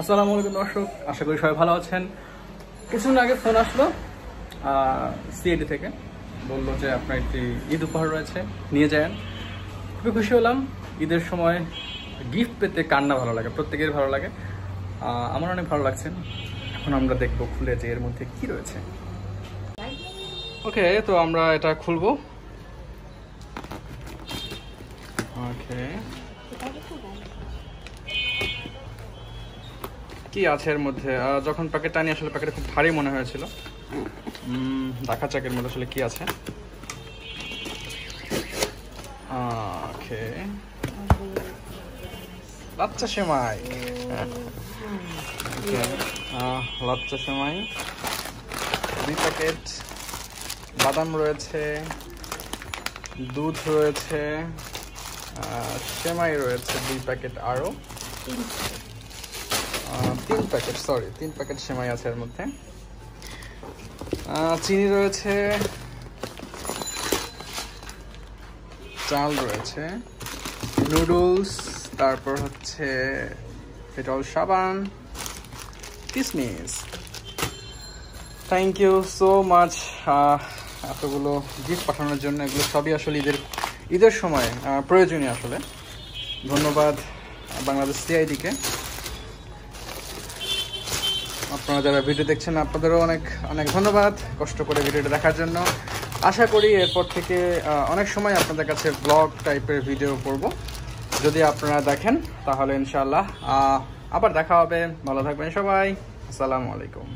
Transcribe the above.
আসসালামু আলাইকুম দর্শক, আশা করি সবাই ভালো আছেন। কিছুদিন আগে ফোন আসলো সিএডি থেকে। বলল যে আপনার একটি ঈদ উপহার রয়েছে, নিয়ে যান। খুবই খুশি হলাম। ঈদের সময় গিফট পেতে কান্না ভালো লাগে, প্রত্যেকের ভালো লাগে। আমার অনেক ভালো লাগছে। এখন আমরা দেখব খুলে যে এর মধ্যে কি রয়েছে। ওকে তো আমরা এটা খুলবো। ওকে কি আছে এর মধ্যে? যখন প্যাকেটটা আনি আসলে প্যাকেটটা খুব ভারী মনে হয়েছিল। দেখা যাক এর মধ্যে আসলে কি আছে। লাচ্চা সেমাই লাচ্চা সেমাই দুই প্যাকেট বাদাম রয়েছে, দুধ রয়েছে সেমাই রয়েছে, দুই প্যাকেট আরও। তিন প্যাকেট সরি তিন প্যাকেট সেমাই আছে এর মধ্যে। চিনি রয়েছে, চাল রয়েছে নুডলস তারপর হচ্ছে পেট্রোল সাবান, কিসমিস। থ্যাংক ইউ সো মাচ এতগুলো গিফট পাঠানোর জন্য। এগুলো সবই আসলে ঈদের ঈদের সময় প্রয়োজনীয় আসলে। ধন্যবাদ বাংলাদেশ সিআইডিকে আপনারা যারা ভিডিও দেখছেন, আপনাদেরও অনেক অনেক ধন্যবাদ কষ্ট করে ভিডিওটা দেখার জন্য। আশা করি এরপর থেকে অনেক সময় আপনাদের কাছে ব্লগ টাইপের ভিডিও করব। যদি আপনারা দেখেন, তাহলে ইনশাল্লাহ আবার দেখা হবে। ভালো থাকবেন সবাই। আসসালামু আলাইকুম।